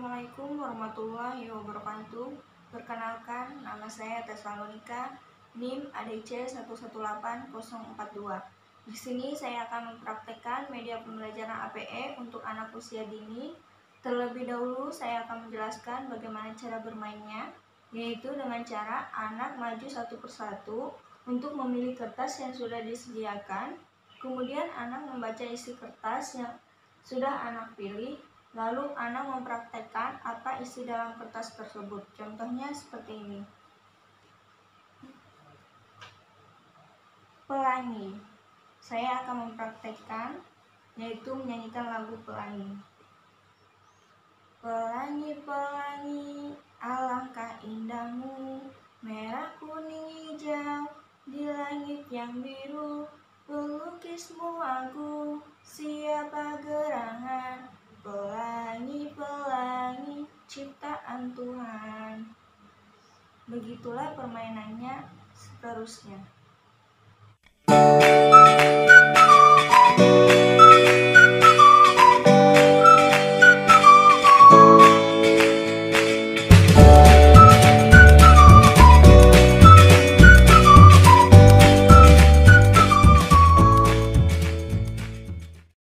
Assalamualaikum warahmatullahi wabarakatuh. Perkenalkan, nama saya Tesalonika, NIM ADC 118042. Di sini saya akan mempraktekkan media pembelajaran APE untuk anak usia dini. Terlebih dahulu saya akan menjelaskan bagaimana cara bermainnya, yaitu dengan cara anak maju satu persatu untuk memilih kertas yang sudah disediakan. Kemudian anak membaca isi kertas yang sudah anak pilih Lalu Anda mempraktekkan apa isi dalam kertas tersebut. Contohnya seperti ini. Pelangi. Saya akan mempraktekkan yaitu menyanyikan lagu Pelangi. Pelangi-pelangi, alangkah indahmu, merah kuning hijau, di langit yang biru, pelukismu aku, siapa ciptaan Tuhan. Begitulah permainannya seterusnya.